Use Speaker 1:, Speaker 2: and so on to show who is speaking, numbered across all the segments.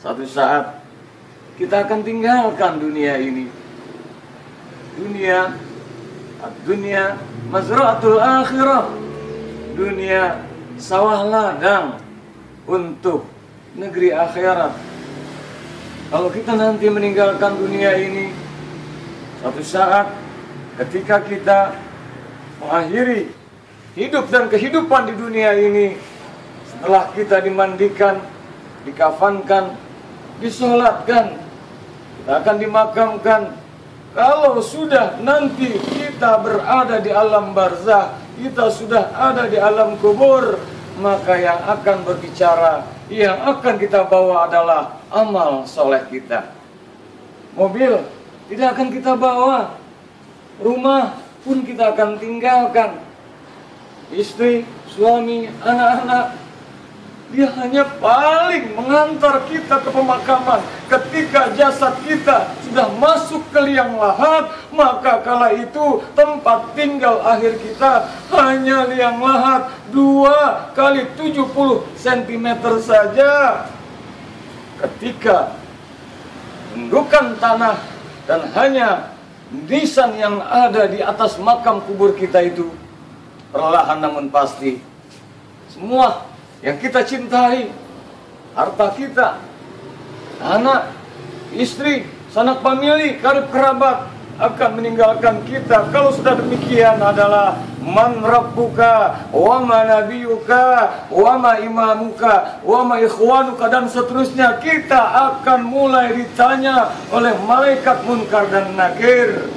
Speaker 1: Satu saat kita akan tinggalkan dunia ini. Dunia, dunia mazraatul akhirah. Dunia sawah ladang untuk negeri akhirat. Kalau kita nanti meninggalkan dunia ini, suatu saat ketika kita mengakhiri hidup dan kehidupan di dunia ini, setelah kita dimandikan, dikafankan, disolatkan, kita akan dimakamkan. Kalau sudah nanti kita berada di alam barzah, kita sudah ada di alam kubur, maka yang akan berbicara, yang akan kita bawa adalah amal soleh kita. Mobil tidak akan kita bawa, rumah pun kita akan tinggalkan. Istri, suami, anak-anak, dia hanya paling mengantar kita ke pemakaman. Ketika jasad kita sudah masuk ke liang lahat, maka kala itu tempat tinggal akhir kita hanya liang lahat 2 kali 70 cm saja. Ketika gundukan tanah dan hanya nisan yang ada di atas makam kubur kita itu perlahan namun pasti semua yang kita cintai, harta kita, anak, istri, sanak famili, karib kerabat akan meninggalkan kita. Kalau sudah demikian adalah man rabbuka, wa ma nabiyuka, wa ma imamuka, wa ma ikhwanuka dan seterusnya. Kita akan mulai ditanya oleh malaikat munkar dan nakir.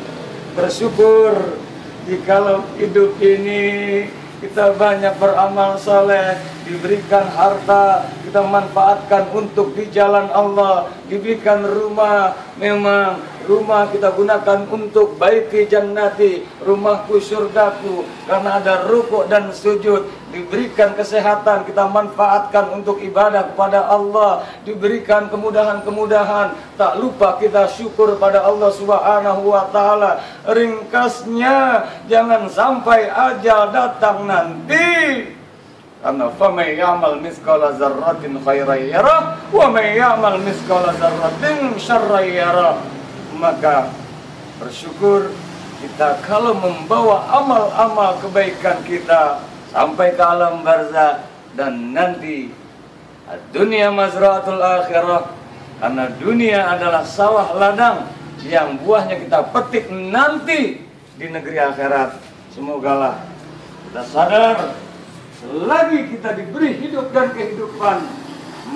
Speaker 1: Bersyukur jikalau hidup ini kita banyak beramal saleh, diberikan harta, kita manfaatkan untuk di jalan Allah, diberikan rumah, memang rumah kita gunakan untuk baiki jannati, rumahku surgaku, karena ada rukuk dan sujud, diberikan kesehatan, kita manfaatkan untuk ibadah kepada Allah, diberikan kemudahan-kemudahan, tak lupa kita syukur pada Allah Subhanahu wa taala. Ringkasnya, jangan sampai ajal datang nanti. Karena faman ya'mal mithqala dzarratin khairan yara wa man ya'mal mithqala dzarratin syarran maka bersyukur kita kalau membawa amal-amal kebaikan kita sampai ke alam barzah dan nanti dunia mazraatul akhirah karena dunia adalah sawah ladang yang buahnya kita petik nanti di negeri akhirat. Semogalah kita sadar selagi kita diberi hidup dan kehidupan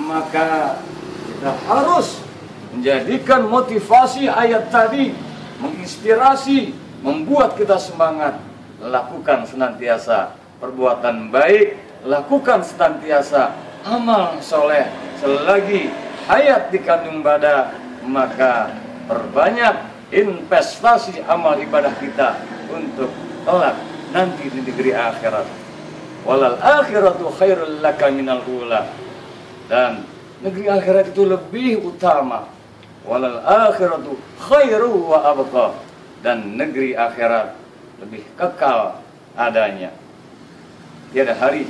Speaker 1: maka kita harus menjadikan motivasi ayat tadi menginspirasi membuat kita semangat lakukan senantiasa perbuatan baik lakukan senantiasa amal soleh. Selagi hayat dikandung badan maka perbanyak investasi amal ibadah kita untuk kelak nanti di negeri akhirat. Walal akhiratu khairul laka minal ula. Dan negeri akhirat itu lebih utama. Walal akhiratu khairu wa abqa. Dan negeri akhirat lebih kekal adanya tiada hari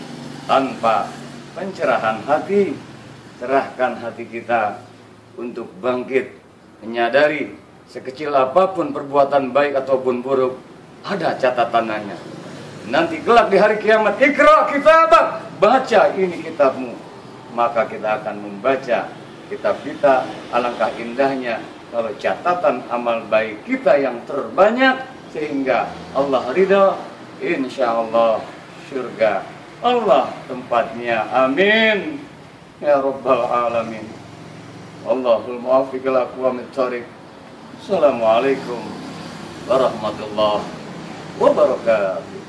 Speaker 1: tanpa pencerahan hati cerahkan hati kita untuk bangkit menyadari sekecil apa pun perbuatan baik ataupun buruk ada catatannya Nanti kelak di hari kiamat, ikra kitabak, baca ini kitabmu. Maka kita akan membaca kitab kita, alangkah indahnya kalau catatan amal baik kita yang terbanyak sehingga Allah ridha, insya Allah surga Allah tempatnya. Amin. Ya Rabbal Alamin. Allahul muafiq ila aqwamit Assalamualaikum warahmatullahi wabarakatuh.